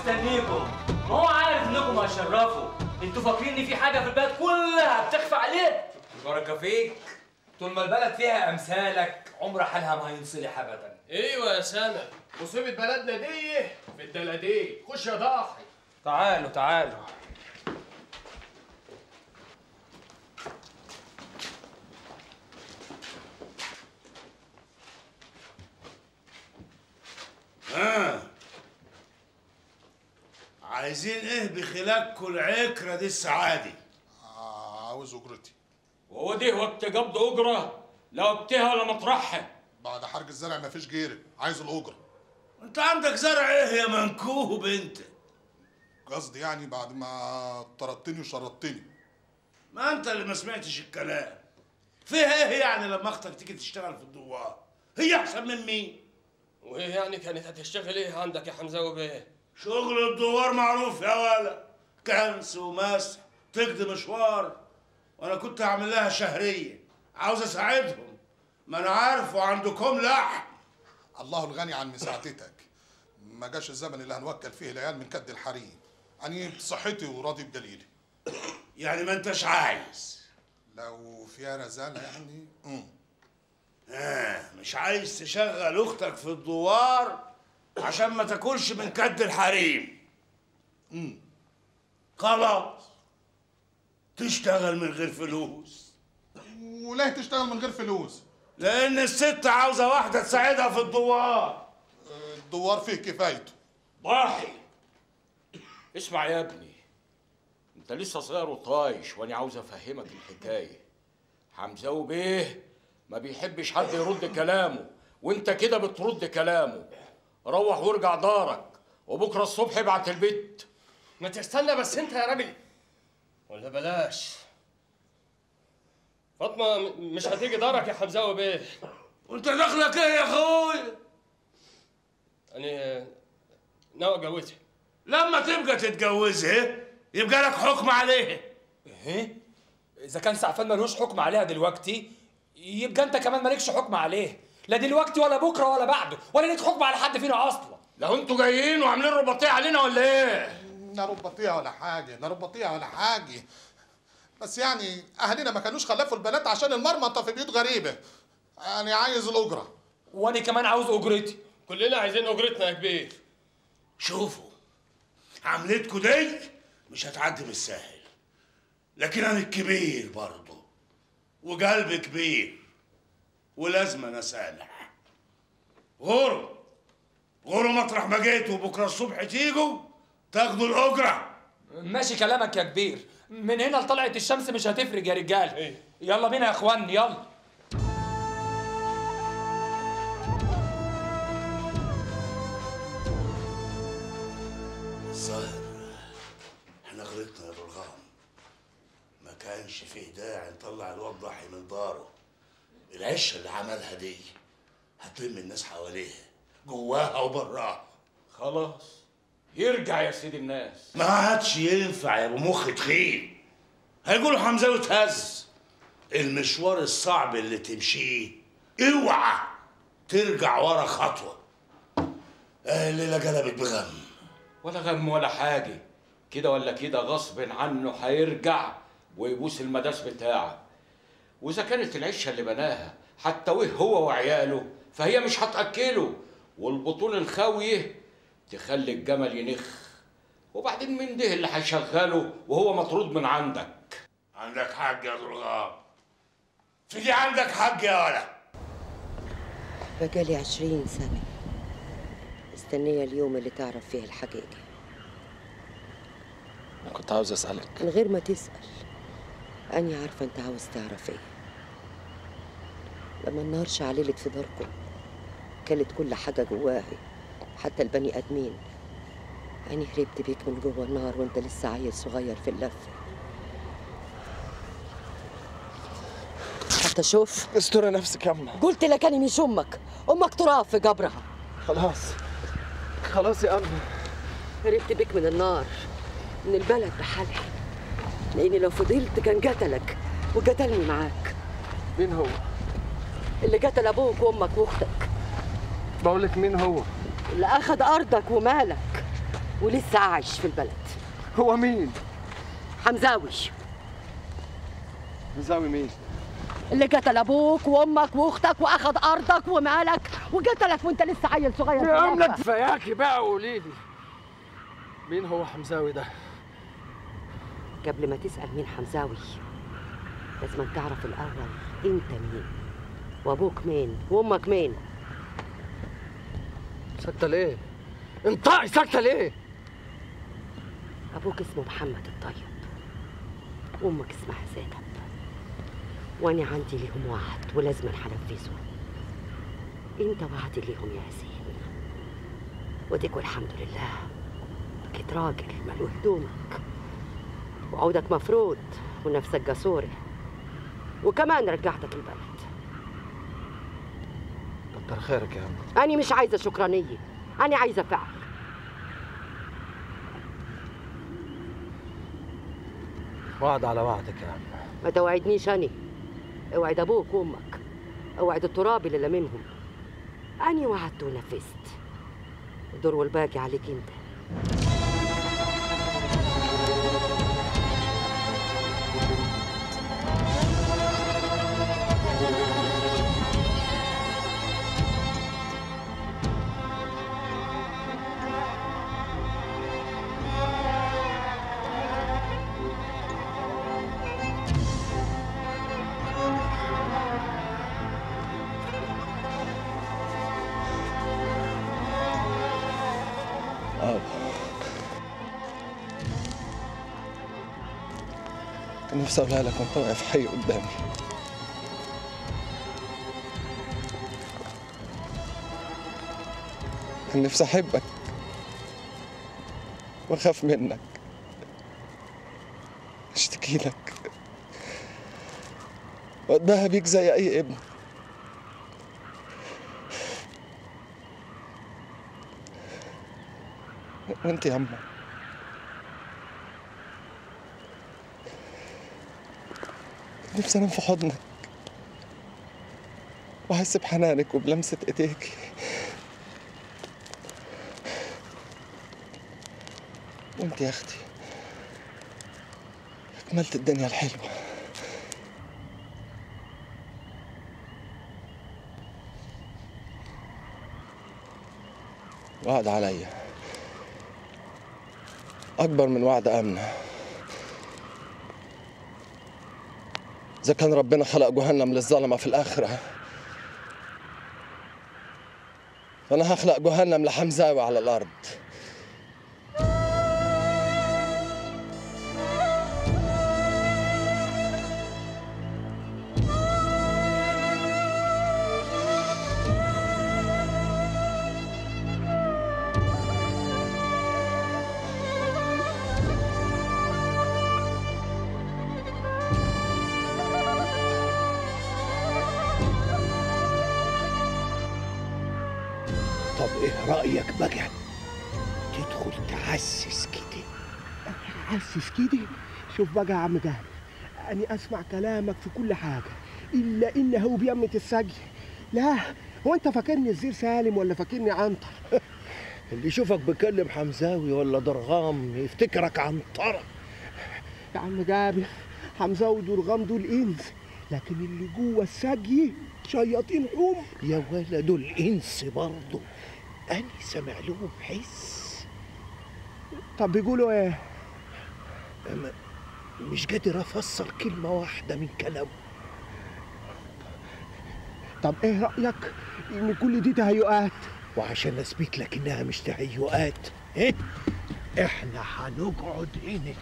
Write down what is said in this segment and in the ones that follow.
مستنيكم. ما هو عارف إنكم هتشرفوا. أنتوا فاكرين إن في حاجة في البلد كلها بتخفى عليه البركه فيك. طول ما البلد فيها أمثالك عمر حالها ما هينصلح ابدا. أيوه يا سند مصيبة بلدنا دي في الدلاديل خش يا ضاحي. تعالوا تعالوا. ها عايزين إيه بخلاقكم العكره دي السعادي عاوز أجرتي. وهو ده وقت قبض أجرة لا وقتها ولا مطرحها. بعد حرج الزرع مفيش غيري عايز الأجرة. انت عندك زرع إيه يا منكوب انت؟ قصدي يعني بعد ما طردتني وشردتني. ما انت اللي ما سمعتش الكلام. فيها إيه يعني لما أختك تيجي تشتغل في الدوار؟ هي احسن من مين؟ وهي يعني كانت هتشتغل إيه عندك يا حمزة بيه شغل الدوار معروف يا ولا كنس ومسح تقضي مشوار. وأنا كنت هعمل لها شهرية. عاوز أساعدهم. ما أنا عارف وعندكم لحم. الله الغني عن مساعدتك. ما جاش الزمن اللي هنوكل فيه العيال من كد الحريم. يعني بصحتي وراضي بجليلي. يعني ما أنتش عايز. لو فيها رزالة يعني امم آه مش عايز تشغل أختك في الدوار عشان ما تاكلش من كد الحريم. امم خلاص. تشتغل من غير فلوس. وليه تشتغل من غير فلوس؟ لأن الست عاوزة واحدة تساعدها في الدوار. الدوار فيه كفايته. ضاحي. اسمع يا ابني. انت لسه صغير وطايش وأنا عاوز أفهمك الحكاية. حمزة بيه ما بيحبش حد يرد كلامه وانت كده بترد كلامه. روح وارجع دارك وبكرة الصبح ابعت البيت ما تستنى بس انت يا راجل ولا بلاش. فاطمة مش هتيجي دارك يا حمزة بيه وانت دخلك إيه يا اخويا أنا ناوي اتجوزها. لما تبقى تتجوزها يبقى لك حكم عليها. إيه؟ إذا كان سعفان ملوش حكم عليها دلوقتي يبقى انت كمان مالكش حكم عليه. لا دلوقتي ولا بكرة ولا بعده ولا ليك حكم على حد فينا أصلا. لو أنتوا جايين وعاملين رباطية علينا ولا إيه؟ لا رباطية ولا حاجة لا رباطية ولا حاجة. بس يعني أهالينا ما كانوش خلفوا البنات عشان المرمطة في بيوت غريبة. يعني عايز الأجرة. وأنا كمان عاوز أجرتي. كلنا عايزين أجرتنا يا كبير. شوفوا عملتكوا دي مش هتعدي بالسهل لكن أنا الكبير برضه وقلبي كبير. ولازم أنا اسامح غوروا غوروا مطرح ما جيتوا بكرة الصبح تيجوا تاخدوا الأجرة. ماشي كلامك يا كبير. من هنا لطلعت الشمس مش هتفرق يا رجال. إيه؟ يلا بينا يا إخوان يلا. الظاهر إحنا غلطنا يا برغام ما كانش فيه داعي نطلع الواد ضحي من داره العشه اللي عملها دي هتلم الناس حواليها جواها وبراها خلاص. يرجع يا سيد الناس. ما عادش ينفع يا أبو مخ تخين. هيقولوا حمزاوي اتهز المشوار الصعب اللي تمشيه اوعى ترجع ورا خطوة. الليلة قلبت بغم. ولا غم ولا حاجة. كده ولا كده غصب عنه هيرجع ويبوس المداس بتاعك وإذا كانت العشة اللي بناها حتى وه هو وعياله فهي مش هتأكله. والبطون الخاوية تخلي الجمل ينخ. وبعدين مين ده اللي هيشغله وهو مطرود من عندك؟ عندك حق يا ضرغام في دي عندك حق يا ولا بقالي عشرين سنة مستنية اليوم اللي تعرف فيه الحقيقة. أنا كنت عاوز أسألك. من غير ما تسأل أني عارفة أنت عاوز تعرف إيه. لما النار شعللت في داركم كلت كل حاجة جواهي حتى البني آدمين. أني هربت بيك من جوه النار وأنت لسه عيل صغير في اللفة. حتى شوف. استري نفسك يا أما قلت لك أنا مش أمك. أمك تراب في قبرها. خلاص. خلاص يا أما هربت بيك من النار من البلد بحالها. لأني لو فضلت كان قتلك وقتلني معاك. مين هو؟ اللي قتل أبوك وأمك وأختك بقول لك مين هو؟ اللي أخذ أرضك ومالك ولسه عايش في البلد هو مين؟ حمزاوي مزاوي مين؟ اللي قتل أبوك وأمك وأختك واخد أرضك ومالك وقتلك وأنت لسه عيل صغير يا عم. كفاياكي بقى قولي لي مين هو حمزاوي ده؟ قبل ما تسأل مين حمزاوي لازم تعرف الأول أنت مين وأبوك مين؟ وأمك مين؟ ساكتة ليه؟ انطقي ساكتة ليه؟ أبوك اسمه محمد الطيب. وأمك اسمها زينب. وأنا عندي ليهم وعد ولازم هنفذه أنت وعد ليهم يا ياسين وديك والحمد لله. بقيت راجل ملو هدومك. وعودك مفروض ونفسك جسورة وكمان رجعتك البلد. كتر خيرك يا عم أنا مش عايزة شكرانية. أنا عايزة فعل وعد على وعدك يا عم. ما توعدنيش أنا. اوعد أبوك وأمك. اوعد التراب اللي لممهم. أنا وعدت ونفذت. الدور والباقي عليك أنت. نفسي اقولها لك وانت واقف حي قدامي. كان نفسي أحبك وأخاف منك. أشتكي لك. واتباهى بيك زي أي ابن. وانت يا عمه نفسي أنام في حضنك. وأحس بحنانك وبلمسة إيديك. وانت يا أختي. اكملت الدنيا الحلوة. وعد عليا. أكبر من وعد أمنة. إذا كان ربنا خلق جهنم للظلمة في الآخرة. فأنا هخلق جهنم لحمزاوي على الأرض. بقى يا عم جهل. أنا أسمع كلامك في كل حاجة إلا إن هو بيمة السجي لا هو أنت فاكرني الزير سالم ولا فاكرني عنتر؟ اللي يشوفك بكلم حمزاوي ولا درغام يفتكرك عنترة يا عم جابر حمزة ودرغام دول إنس. لكن اللي جوه السجي شياطين حمر يا ولا دول انس برضه أني سامع لهم حس. طب بيقولوا إيه؟ مش قادر أفسر كلمة واحدة من كلامه طب إيه رأيك إن كل دي تهيؤات؟ وعشان أثبت لك إنها مش تهيؤات إيه؟ إحنا هنقعد هنا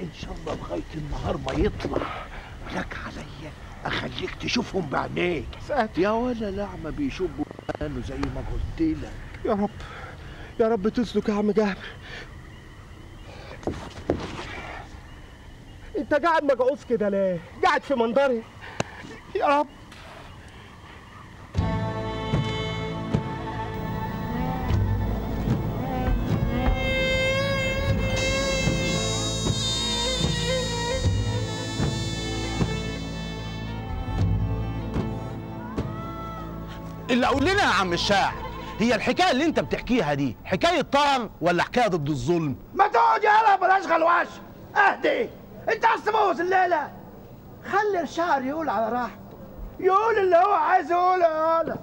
إن شاء الله لغاية النهار ما يطلع. لك عليا. أخليك تشوفهم بعينيك. يا ولا الاعمى بيشوف بقانه زي ما قلت لك. يا رب. يا رب تسلك يا عم جابر. انت قاعد مجعوز كده ليه؟ قاعد في منظري. يا رب. اللي قول لنا يا عم الشاعر هي الحكاية اللي انت بتحكيها دي حكاية طعن ولا حكاية ضد الظلم؟ ما تقعد يالا بلاش غلواش اهدي. انت عايز تبوظ الليلة. خلي الشعر يقول على راحته. يقول اللي هو عايز يقوله. يالا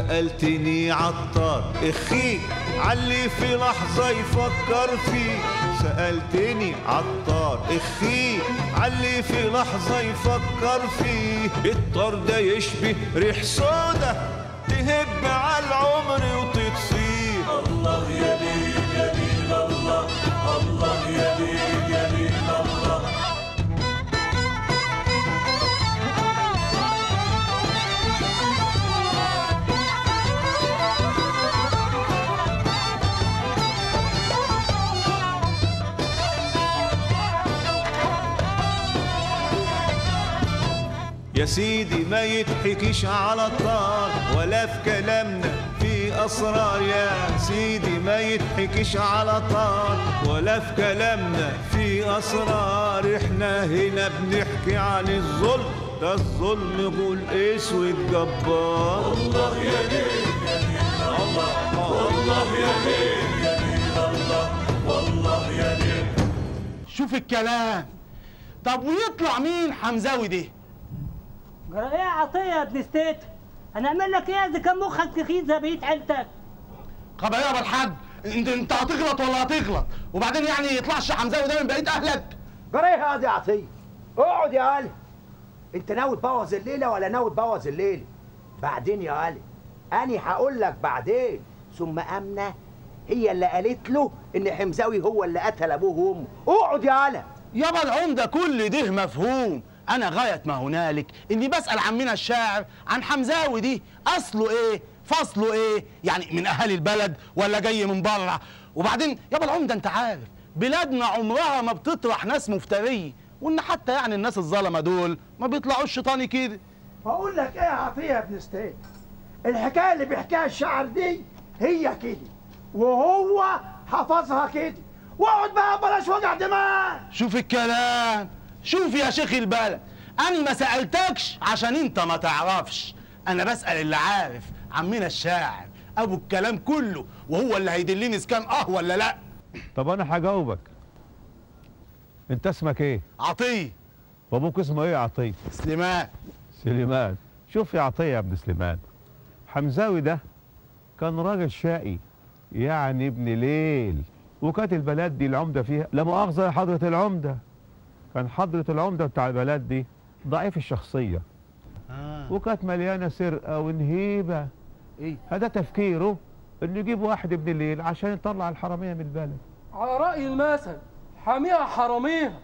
سألتني عطار اخيك علي في لحظة يفكر فيه. سألتني عطار اخيك علي في لحظة يفكر فيه. الطار ده يشبه ريح سودا تهب على العمر وتطفيه. الله يا ليل الله الله يا ليل يا سيدي ما يضحكش على الطار ولا في كلامنا في أسرار. يا سيدي ما يضحكش على طار ولا في كلامنا في أسرار. إحنا هنا بنحكي عن الظلم ده الظلم قول اسود جبار. الله يا ليل يا ليل الله والله يا ليل يا ليل الله والله يا ليل شوف الكلام. طب ويطلع مين حمزاوي ده؟ جرى إيه يا عطية يا ابن ستيت؟ هنعمل لك إيه؟ إذا كان مخك تخين زي بقيه عيلتك. طب يا الحاج انت انت هتغلط ولا هتغلط وبعدين يعني يطلعش حمزاوي ده من بقيه أهلك. جرى إيه يا عطية؟ أقعد يا علي أنت ناوي تبوظ الليلة ولا ناوي تبوظ الليلة بعدين يا علي اني هقول لك بعدين. ثم أمنة هي اللي قالت له إن حمزاوي هو اللي قتل أبوه وأمه. أقعد يا علي يابا العمدة كل ده مفهوم. أنا غاية ما هنالك. إني بسأل عمنا الشاعر عن حمزاوي دي. أصله إيه؟ فصله إيه؟ يعني من أهالي البلد ولا جاي من بره وبعدين يابا العمدة أنت عارف بلادنا عمرها ما بتطرح ناس مفتريه وإن حتى يعني الناس الظلمة دول ما بيطلعوش شيطاني كده. بقول لك إيه يا عطية يا ابن ستيت الحكاية اللي بيحكيها الشاعر دي هي كده وهو حفظها كده. واقعد بقى بلاش وجع دماغ. شوف الكلام. شوف يا شيخ البلد أنا ما سألتكش عشان أنت ما تعرفش. أنا بسأل اللي عارف عمنا الشاعر أبو الكلام كله وهو اللي هيدلني إذا كان آه ولا لأ. طب أنا هجاوبك. أنت اسمك إيه؟ عطية. وابوك اسمه إيه يا عطية؟ سليمان. سليمان. شوف يا عطية يا ابن سليمان حمزاوي ده كان راجل شقي يعني ابن ليل وكانت البلد دي العمدة فيها. لا مؤاخذة يا حضرة العمدة. كان حضرة العمدة بتاع البلد دي ضعيف الشخصية. آه. وكانت مليانة سرقة ونهيبة. إيه؟ هذا تفكيره إنه يجيب واحد ابن الليل عشان يطلع الحرامية من البلد. على رأي المثل حاميها حراميها.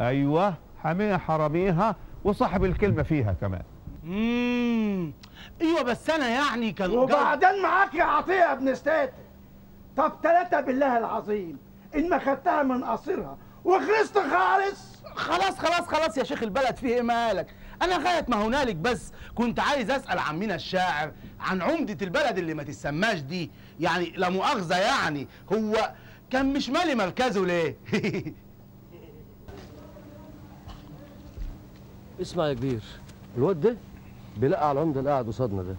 أيوه حاميها حراميها وصاحب الكلمة فيها كمان. امم أيوه بس أنا يعني كان وبعدين معاك يا عطية يا ابن ستيت طب ثلاثة بالله العظيم إن ما خدتها من قصيرها وخلصت خالص. خلاص خلاص خلاص يا شيخ البلد فيه إيه مالك؟ أنا غاية ما هنالك بس كنت عايز أسأل عمنا الشاعر عن عمدة البلد اللي ما تسماش دي. يعني لا مؤاخذة يعني هو كان مش مالي مركزه ليه؟ اسمع يا كبير الواد ده بيلقى على العمدة اللي قاعد قصادنا ده.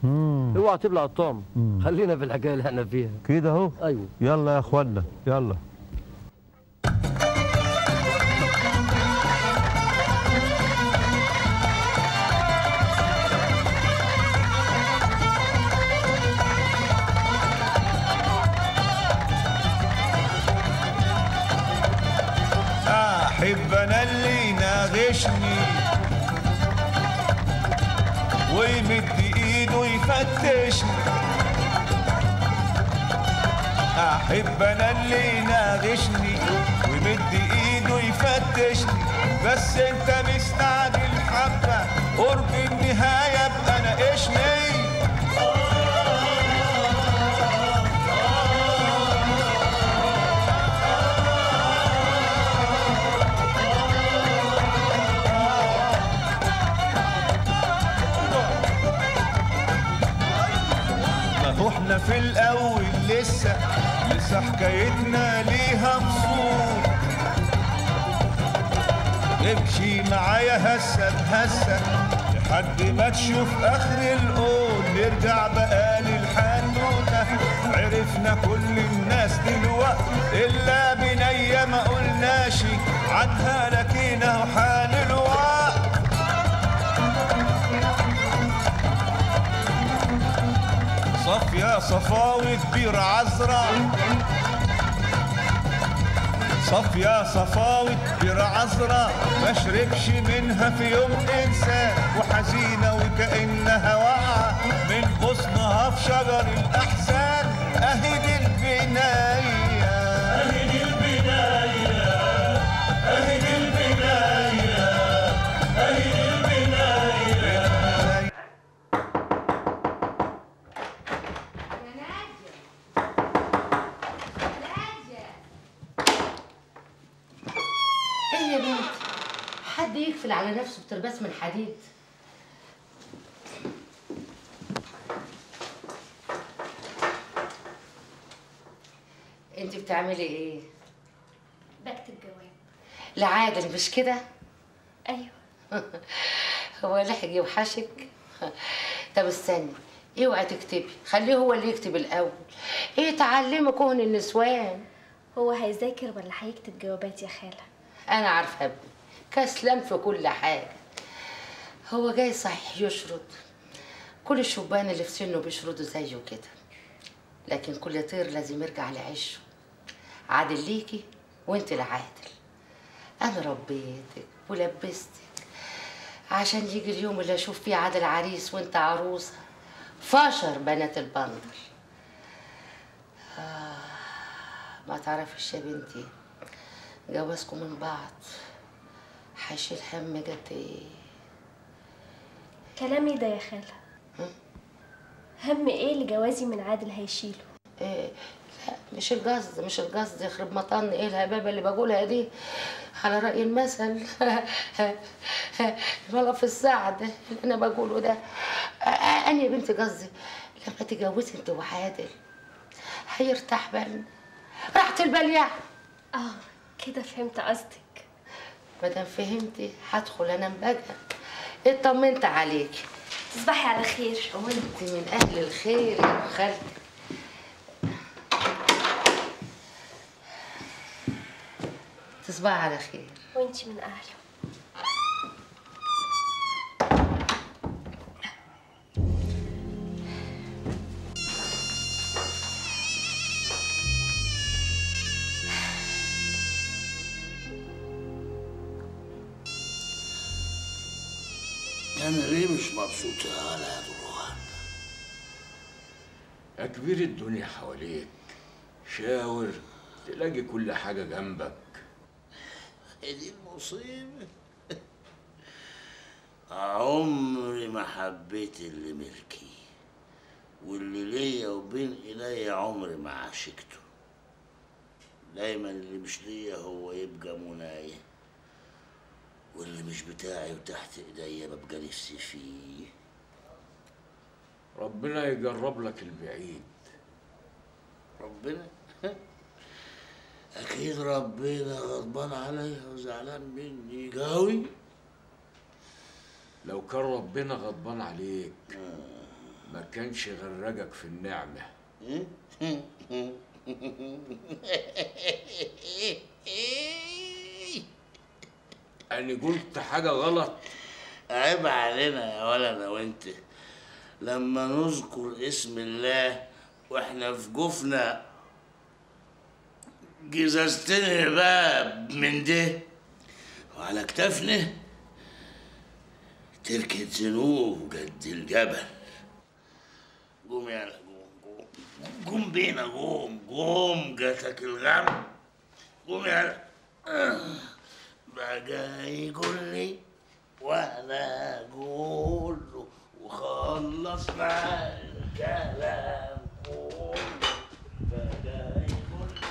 اوعى تبلع الطعم. خلينا في الحكاية اللي إحنا فيها. كده اهو. أيوه. يلا يا اخوانا يلا. وإحنا في الأول لسه لسه حكايتنا ليها فصول امشي معايا هسه بهسه لحد ما تشوف آخر القول نرجع بقى للحنوته عرفنا كل الناس دلوقتي إلا بنية ما قلناش عنها لكن اهو صفاوي كبير عذرا صفيا صفاوي كبير عذرا ما شربش منها في يوم إنسان. وحزينة وكأنها واقعة. من غصنها في شجر الأحزان. بترباس من حديد انت بتعملي إيه؟ بكتب جواب. لعادل مش كده؟ أيوه. هو لحق يوحشك؟ طب استني اوعي تكتبي خليه هو اللي يكتب الأول. إيه تعلمي كون النسوان؟ هو هيذاكر ولا هيكتب جوابات يا خالة؟ أنا عارفة ابني كسلان في كل حاجة. هو جاي صحيح يشرد. كل الشبان اللي في سنه بيشردوا زيه كده لكن كل طير لازم يرجع لعشه عادل ليكي وانت لعادل أنا ربيتك ولبستك. عشان يجي اليوم اللي أشوف فيه عادل عريس وانت عروسه فشر بنات البندر. آه ما تعرفش يا بنتي جوازكم من بعض. هيشيل هم قد إيه كلامي ده يا خالة. هم إيه اللي جوازي من عادل هيشيله؟ إيه لا مش القصد مش القصد يخرب مطن إيه الهبابه اللي بقولها دي؟ على رأي المثل. ولا في السعد اللي أنا بقوله ده. أنا يا بنتي قصدي لما تتجوزي أنت وعادل هيرتاح بالنا راحة البال يعني آه كده فهمت قصدك. مادام فهمتي هدخل انام بقى اطمنت عليكي تصبحي على خير. وانت من أهل الخير يا خالتي تصبحي على خير. وانتي من أهله. يا دروان يا كبير الدنيا حواليك شاور تلاقي كل حاجة جنبك. دي المصيبة عمري ما حبيت اللي ملكي واللي ليا وبين إيديا عمري ما عشقته دايما اللي مش ليا هو يبقى منايا. واللي مش بتاعي وتحت ايديا ببقى نفسي فيه. ربنا يجرب لك البعيد. ربنا؟ أكيد ربنا غضبان عليا وزعلان مني. قوي؟ لو كان ربنا غضبان عليك ما كانش غرقك في النعمة. أنا قلت حاجة غلط. عيب علينا يا ولا أنا وانت لما نذكر اسم الله وإحنا في جفنا جزازتين باب من ده وعلى كتافنا تركة ذنوب قد الجبل. قوم يلا قوم قوم قوم بينا قوم قوم جاتك الغم. قوم يلا. بقى يقول لي وأنا أقول له وخلص معاه الكلام كله. بقى يقول لي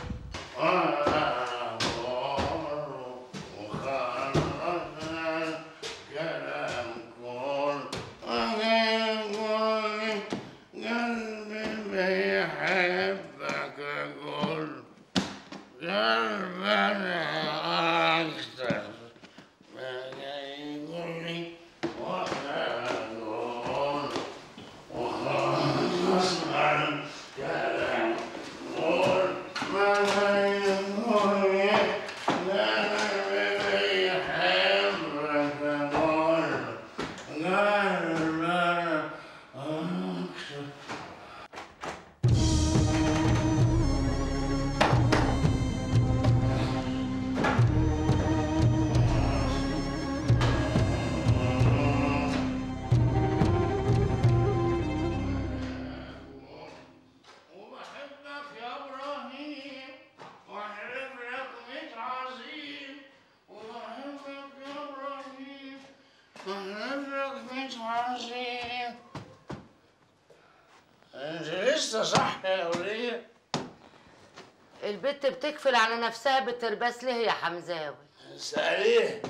على نفسها بالترباس ليه يا حمزاوي؟ سأليه.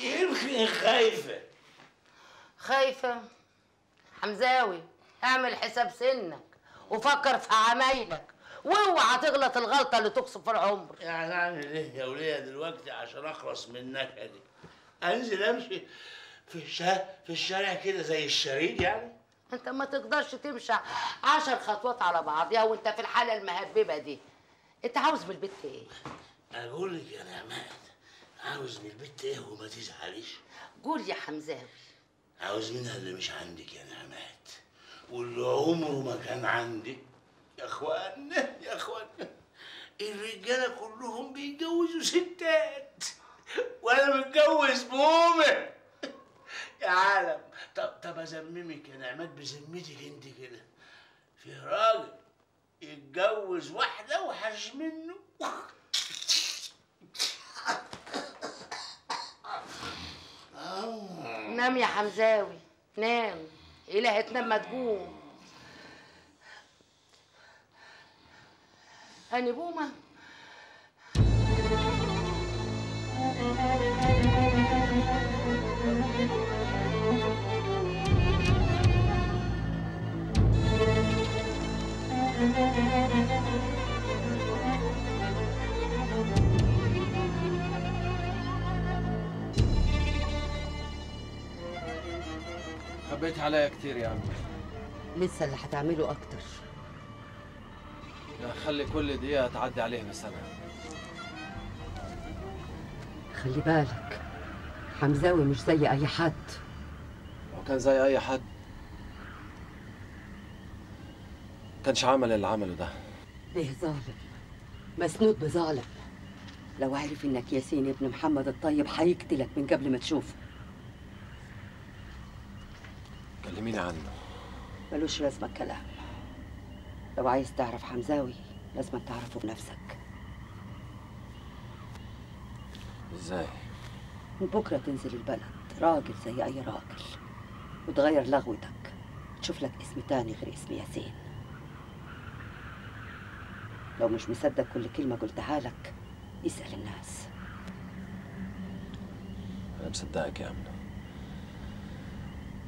يمكن خايفة؟ خايفة؟ حمزاوي اعمل حساب سنك وفكر في عمايلك واوعى تغلط الغلطة اللي تقصف العمر. يعني أعمل إيه يا وليه دلوقتي عشان أخلص من النكهة دي؟ أنزل أمشي في الشارع في الشارع كده زي الشريد يعني؟ أنت ما تقدرش تمشي عشر خطوات على بعضيها وأنت في الحالة المهببة دي. انت عاوز من البت إيه؟ أقول لك يا نعمات عاوز من البت إيه وما تزعليش. قول يا حمزاوي. عاوز منها اللي مش عندك يا نعمات واللي عمره ما كان عندي يا اخوانا يا اخوانا الرجالة كلهم بيتجوزوا ستات. وأنا متجوز بومه يا عالم. طب طب أزممك يا نعمات بذمتك انت كده. في راجل يتجوز واحدة وحش منه. نام يا حمزاوي نام. إلهي تنام ما تقوم. أني بومة. خبيت عليا كتير يا عمي. لسه اللي هتعمله أكتر. لا خلي كل دقيقة تعدي عليه بسنة خلي بالك حمزاوي مش زي أي حد. لو كان زي أي حد؟ كانش عمل اللي عمله ده. ليه ظالم. مسنود بظالم. لو عرف إنك ياسين ابن محمد الطيب هيقتلك من قبل ما تشوفه. كلميني عنه. ملوش لازمة الكلام لو عايز تعرف حمزاوي لازم تعرفه بنفسك. إزاي؟ من بكرة تنزل البلد. راجل زي أي راجل. وتغير لغوتك. تشوف لك اسم تاني غير اسم ياسين. لو مش مصدق كل كلمة قلتها لك اسأل الناس. أنا مصدقك يا أمنة.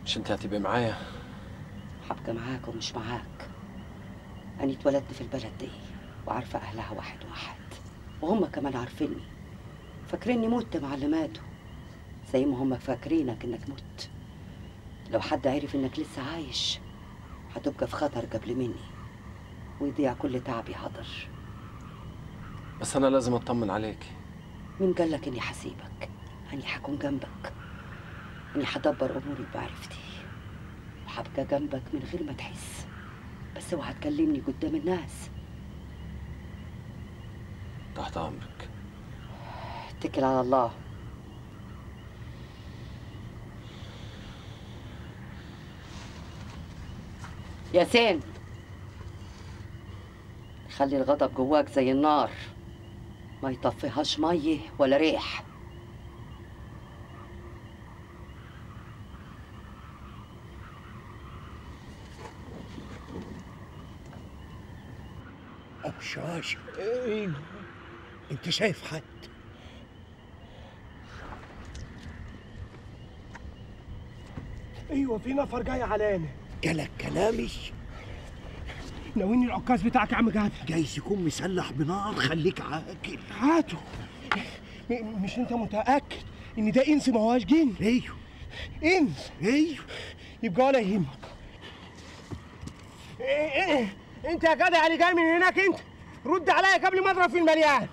مش أنت هتبقي معايا؟ هبقى معاك ومش معاك. أنا اتولدت في البلد دي وعارفة أهلها واحد واحد وهم كمان عارفيني. فاكريني مت مع اللي ماتوا زي ما هم فاكرينك إنك مت. لو حد عرف إنك لسه عايش هتبقى في خطر قبل مني. ويضيع كل تعبي حضر بس أنا لازم أطمن عليك. مين قالك إني حسيبك؟ أني حكون جنبك. أني هدبر أموري بمعرفتي وهبقى جنبك من غير ما تحس. بس اوعى تكلمني قدام الناس. تحت أمرك. اتكل على الله. ياسين! خلي الغضب جواك زي النار. ما يطفيهاش مية ولا ريح. شاش أنت شايف حد؟ أيوه في نفر جاي علينا. جالك كلامي ناويني العكاز بتاعك يا عم جابر جايز يكون مسلح بنار خليك عاقل. هاته م- مش انت متأكد ان ده انس ما هواش جن؟ أيوه. انس. أيوه. يبقى ولا يهمك. إيه إيه. انت يا جدع اللي جاي من هناك انت؟ رد عليا قبل ما اضرب في المليان.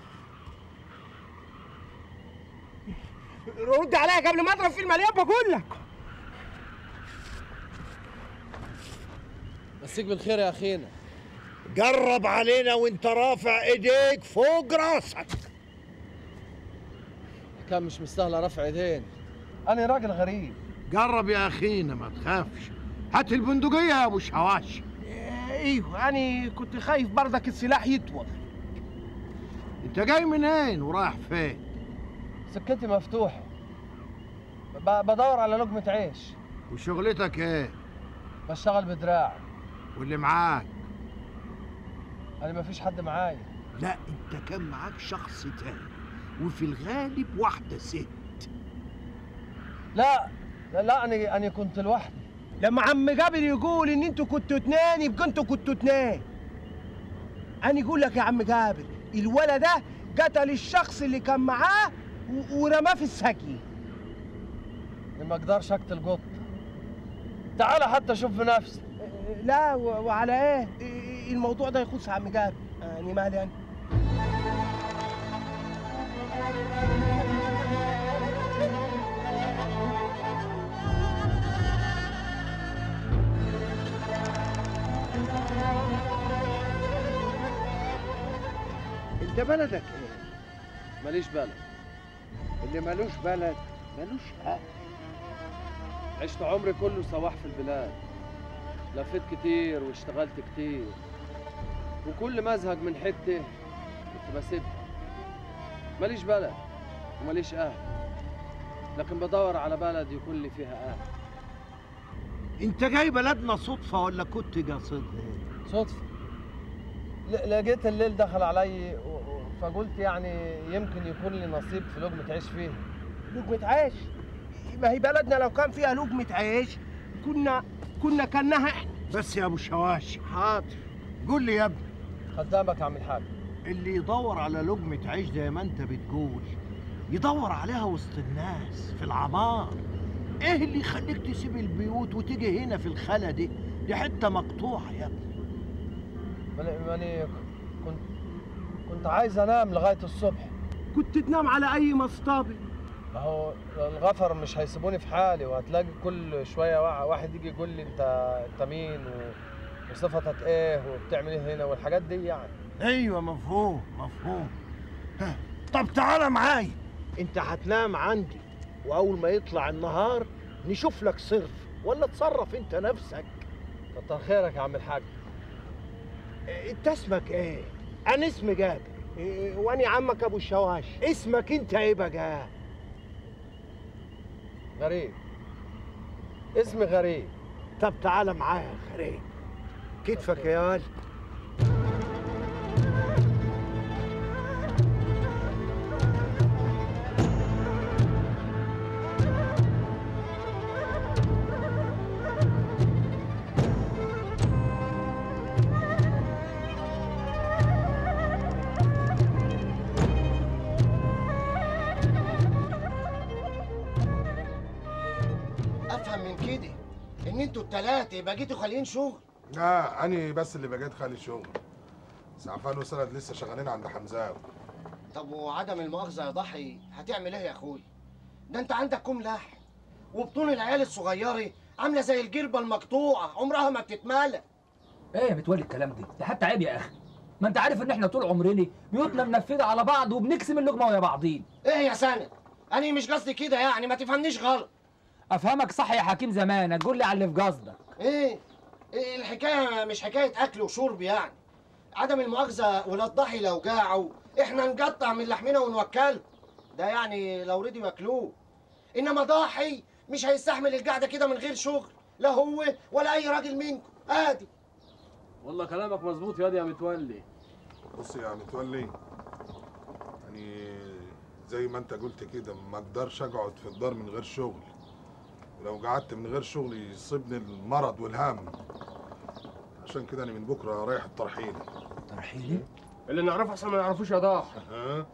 رد عليا قبل ما اضرب في المليان بقول لك. مسيك بالخير يا أخينا. جرب علينا وانت رافع ايديك فوق راسك. كان مش مستاهلة رفع ايدين. أنا راجل غريب. جرب يا اخينا ما تخافش. هات البندقية يا أبو شواش. إيوه أنا كنت خايف برضك السلاح يطول. أنت جاي منين ورايح فين؟ سكتي مفتوحة. ب- بدور على لقمة عيش. وشغلتك إيه؟ بشتغل بدراع. واللي معاك؟ أنا مفيش حد معايا. لا أنت كان معاك شخص تاني وفي الغالب واحدة ست. لا لا, لا أنا أنا كنت لوحدي. لما عم جابر يقول إن أنتوا كنتوا اتنين يبقى أنتوا كنتوا اتنين أنا أقول لك يا عم جابر الولد ده قتل الشخص اللي كان معاه ورماه في السجن. ما أقدرش أقتل قط. تعال حتى شوف بنفسك لا وعلى إيه إيه؟ الموضوع ده يخص عم جابر يعني مالي أنا انت بلدك إيه؟ ماليش بلد. اللي ملوش بلد ملوش أهل عشت عمري كله سواح في البلاد. لفيت كتير واشتغلت كتير. وكل ما ازهق من حتة كنت بسيبها. ماليش بلد وماليش أهل لكن بدور على بلد يكون لي فيها أهل. انت جاي بلدنا صدفة ولا كنت قاصدها صدفة. ل- لقيت الليل دخل علي فقلت يعني يمكن يكون لي نصيب في لقمة عيش فيها لقمة عيش؟ ما هي بلدنا لو كان فيها لقمة عيش كنا كنا كلناها إحنا. بس يا أبو شواشي حاضر. قول لي يا ابني. خدامك يا عم الحاج اللي يدور على لقمة عيش زي ما انت بتقول يدور عليها وسط الناس في العمار. إيه اللي يخليك تسيب البيوت وتيجي هنا في الخلا دي؟ دي حتة مقطوعة يا ابني. ماني ماني كنت كنت عايز انام لغاية الصبح. كنت تنام على أي مصطبة؟ ما هو الغفر مش هيسيبوني في حالي وهتلاقي كل شوية وا- واحد يجي يقول لي انت انت مين؟ و- وصفتك إيه وبتعمل إيه هنا والحاجات دي يعني. أيوه مفهوم مفهوم. طب تعالى معايا. انت هتنام عندي واول ما يطلع النهار نشوف لك صرف ولا تصرف انت نفسك. كتر خيرك يا عم الحاج. انت اسمك إيه؟ أنا اسمي جابر. إيه، وأنا عمك أبو الشواش. اسمك انت إيه بقى؟ غريب. اسمي غريب. طب تعالى معايا يا غريب. كتفك يا ولد أفهم من كده إن أنتوا التلاتة بقيتوا خاليين شغل. لا أنا بس اللي بقيت خالي شغل. سعفان وسند لسه شغالين عند حمزاوي طب وعدم المؤاخذة يا ضحي هتعمل إيه يا أخوي؟ ده أنت عندك كم لحم وبطون العيال الصغيرة عاملة زي الجربة المقطوعة عمرها ما بتتمالى. إيه يا متولي الكلام ده ده حتى عيب يا أخي. ما أنت عارف إن إحنا طول عمرنا بيوتنا منفذة على بعض وبنقسم اللقمة ويا بعضين. إيه يا سند أنا مش قصدي كده يعني ما تفهمنيش غلط. أفهمك صح يا حكيم زمان تقول لي على اللي في قصدك. إيه؟ الحكاية مش حكاية أكل وشرب يعني. عدم المؤاخذة ولاد ضحي لو جاعوا. إحنا نقطع من لحمنا ونوكله ده يعني لو رضي ياكلوه إنما ضاحي مش هيستحمل القعدة كده من غير شغل. لا هو ولا أي راجل منكم. آدي والله كلامك مظبوط يا دي يا متولي. بص يا متولي يعني زي ما أنت قلت كده ما أقدرش أقعد في الدار من غير شغل. ولو قعدت من غير شغل يصيبني المرض والهم. عشان كده أنا من بكرة رايح الترحيله ترحيله اللي نعرفه أحسن ما نعرفوش يا ضاحي ها؟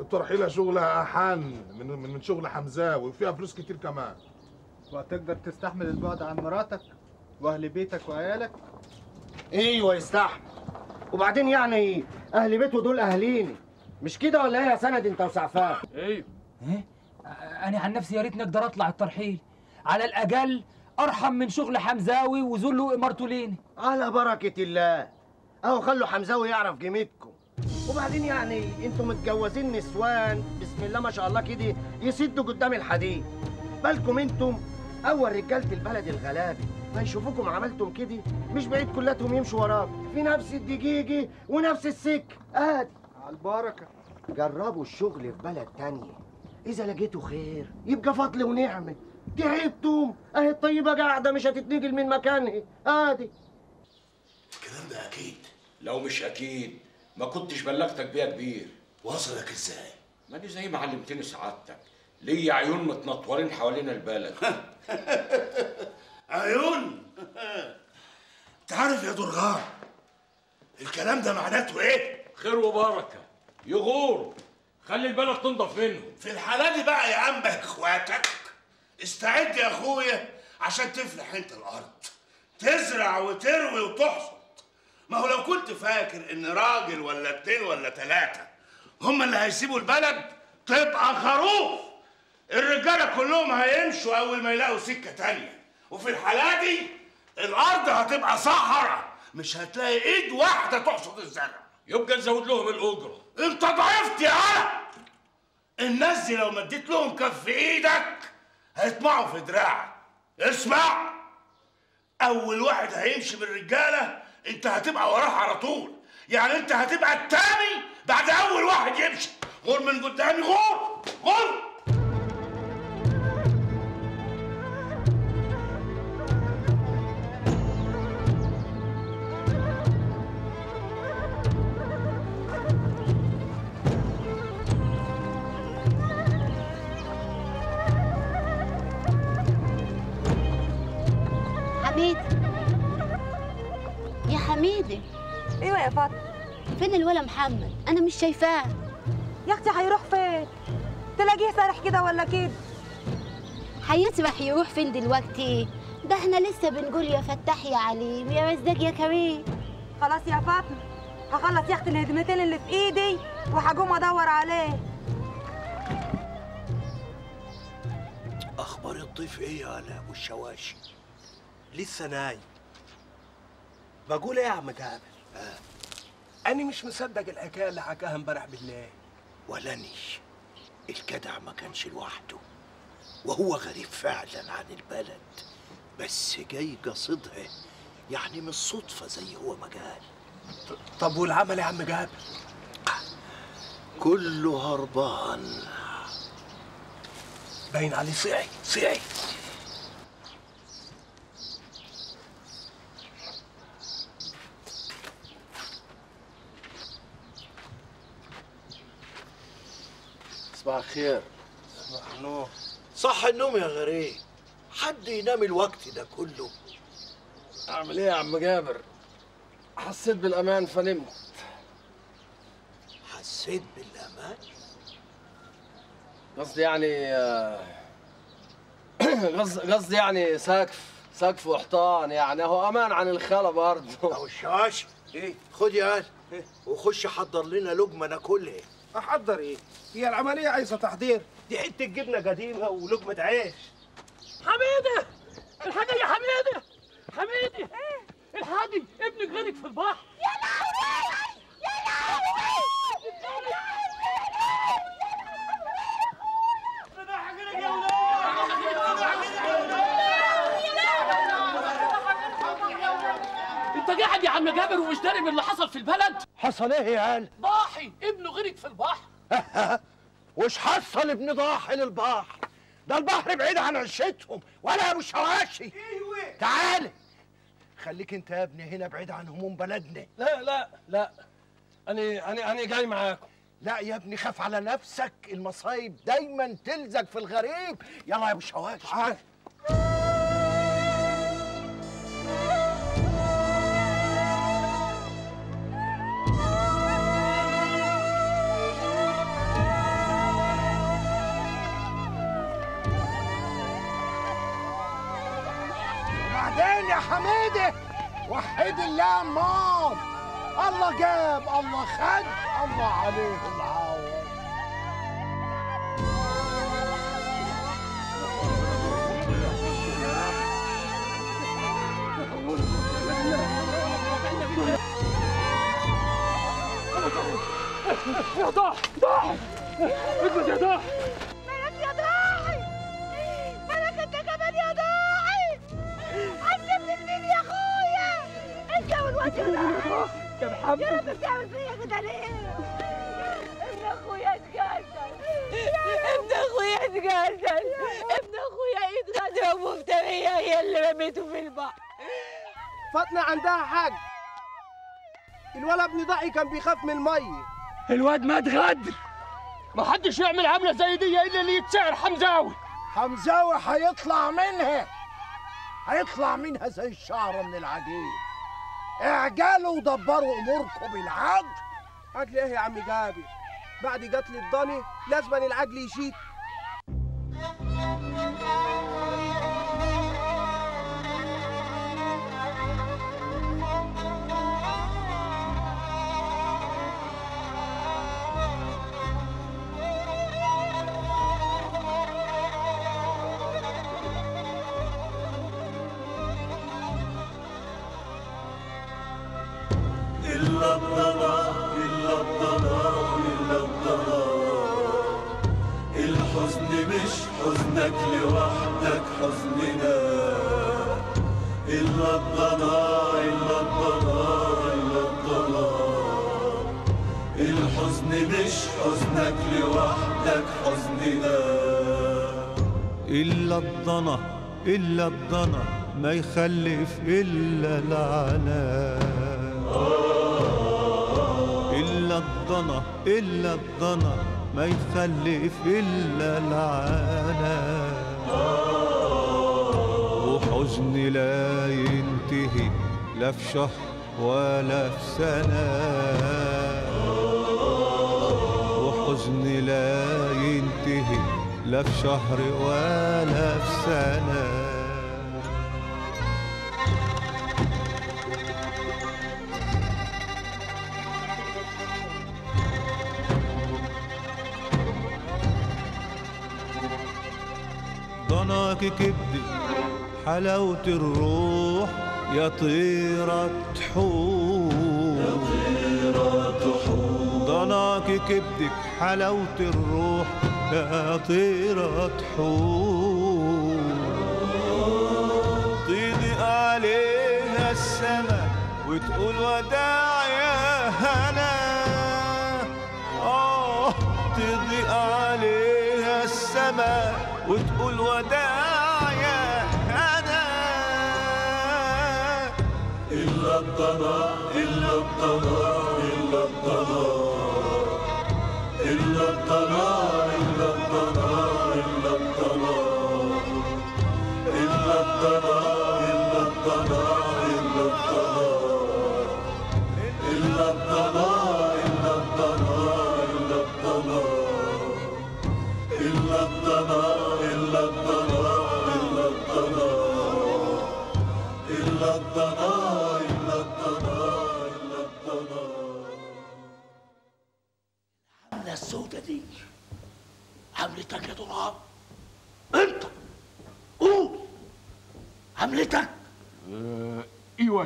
الترحيله شغلها أحن من من من شغل حمزاوي وفيها فلوس كتير كمان. وهتقدر تستحمل البعد عن مراتك وأهل بيتك وعيالك؟ أيوه يستحمل. وبعدين يعني أهل بيته دول أهليني. مش كده ولا إيه يا سند أنت وسعفان؟ أيوه. إيه؟ أنا عن نفسي يا ريتني أقدر أطلع الترحيل على الأقل أرحم من شغل حمزاوي وذله امارته ليني على بركة الله. أهو خلوا حمزاوي يعرف قيمتكم. وبعدين يعني أنتوا متجوزين نسوان. بسم الله ما شاء الله كده يسدوا قدام الحديد. بالكم أنتم أول رجالة البلد الغلابه ما يشوفوكم عملتم كده؟ مش بعيد كلاتهم يمشوا وراكم في نفس الدقيقة ونفس السك ادي على البركة. جربوا الشغل في بلد تانية. إذا لقيتوا خير يبقى فضل ونعمة. تعبتم. أهي الطيبة قاعدة مش هتتنقل من مكانها. آدي الكلام ده أكيد. لو مش أكيد ما كنتش بلغتك بيها كبير. وصلك إزاي؟ ماني زي ما علمتني سعادتك. ليا عيون متنطورين حوالين البلد. عيون؟ انت عارف يا درغام الكلام ده معناته إيه؟ خير وبركة. يغور. خلي البلد تنضف منه. في الحالة دي بقى يا عم إخواتك استعد يا اخويا عشان تفلح انت الأرض تزرع وتروي وتحصد ما هو لو كنت فاكر ان راجل ولا اتنين ولا تلاتة هم اللي هيسيبوا البلد تبقى خروف. الرجالة كلهم هيمشوا اول ما يلاقوا سكة تانية. وفي الحالة دي الأرض هتبقى صحراء مش هتلاقي ايد واحدة تحصد الزرع. يبقى نزود لهم الاجرة. انت ضعفت يا الناس دي لو مديت لهم كف إيدك هيطمعوا في دراعك. اسمع. أول واحد هيمشي من الرجالة أنت هتبقى وراه على طول. يعني أنت هتبقى التاني بعد أول واحد يمشي. غور من قدامي غور غور. يا حميدة. أيوه يا فاطمه فين الولا محمد؟ أنا مش شايفاه. يا أختي هيروح فين؟ تلاقيه سارح كده ولا كده؟ هيسبح يروح فين دلوقتي؟ ده إحنا لسه بنقول يا فتاح يا عليم يا رزاق يا كريم. خلاص يا فاطمة هخلص يا أختي الهدمتين اللي في إيدي وهقوم أدور عليه. أخبار الضيف إيه يا أنا ابو الشواشي؟ لسه نايم. بقول إيه يا عم جابر؟ آه. أنا مش مصدق الحكاية اللي حكاها امبارح بالليل. ولاني الجدع ما كانش لوحده. وهو غريب فعلا عن البلد. بس جاي قصدها. يعني مش صدفة زي هو ما قال. طب والعمل يا عم جابر؟ كله هربان. باين عليه صعي صعي صباح الخير صباح النور. صح النوم يا غريب. حد ينام الوقت ده كله. أعمل إيه يا عم جابر؟ حسيت بالأمان فنمت. حسيت بالأمان؟ قصدي يعني آه، قصدي يعني سقف سقف وحيطان يعني. هو أمان عن الخلا برضه. أو الشاش إيه خد يا قال وخش حضر لنا لقمة ناكلها. أحضر إيه؟ هي العملية عايزة تحضير. دي حتة جبنة قديمة ولقمة عيش. حميدة! الحاجة يا حميدة! حميدة! الحاجي ابنك غرق في البحر. يا لهوي! يا انت قاعد يا عم جابر ومش داري باللي حصل في البلد. حصل إيه يا قال ضاحي ابنه غرق في البحر. وش حصل ابن ضاحي للبحر؟ ده البحر بعيد عن عشتهم ولا يا أبو شواشي أيوه تعال. خليك انت يا ابني هنا بعيد عن هموم بلدنا. لا لا لا. أنا أنا أنا جاي معاكم. لا يا ابني خاف على نفسك. المصايب دايما تلزق في الغريب. يلا يا أبو شواشي تعال. الله امال الله جاب الله خد الله عليه العوض يا ضاح ضاح. اجلس يا ضاح. فاطمة عندها حق. الولد ابن ضحي كان بيخاف من الميه الواد مات غدر ما حدش يعمل عملة زي دي إلا اللي يتسعر حمزاوي. حمزاوي هيطلع منها. هيطلع منها زي الشعرة من العجين. اعجلوا ودبروا أموركم بالعدل. عدل إيه يا عم جابر بعد قتل الضاني لازم العجل يشيك إلا الضنا ما يخلف إلا العناء إلا الضنا إلا الضنا ما يخلف إلا العناء وحزن لا ينتهي لا في شهر ولا في سنة. وحزن لا ينتهي لا في شهر ولا في سنة. ضناك كبدي حلاوة الروح يا طيرة حور يا طيرة حور ضناك كبدك حلاوة الروح يا طيرة حور تضيق عليها السما وتقول وداع يا هنا. آه تضيق عليها السما وتقول وداع يا هنا. إلا الضنا إلا الضنا إلا الضنا. إلا الضنا.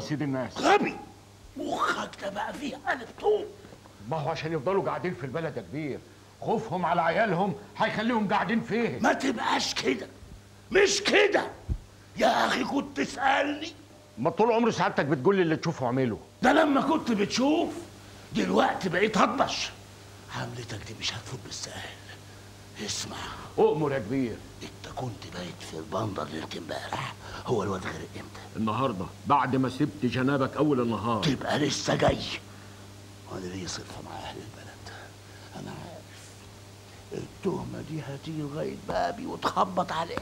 سيد الناس. غبي! مخك ده بقى فيه قلب طوب. ما هو عشان يفضلوا قاعدين في البلد يا كبير. خوفهم على عيالهم هيخليهم قاعدين فيه ما تبقاش كده. مش كده. يا أخي كنت تسألني. ما طول عمر سعادتك بتقول لي اللي تشوفه اعمله. ده لما كنت بتشوف دلوقتي بقيت هطبش عملتك دي مش هتفوت بالسهل. اسمع. أؤمر يا كبير. انت كنت بايت في البندر ليلة امبارح. هو الواد غرق إمتى؟ النهارده بعد ما سبت جنابك أول النهار. تبقى لسه جاي. وأنا ليه صدفه مع أهل البلد؟ أنا عارف. التهمة دي هتيجي لغاية بابي وتخبط عليه.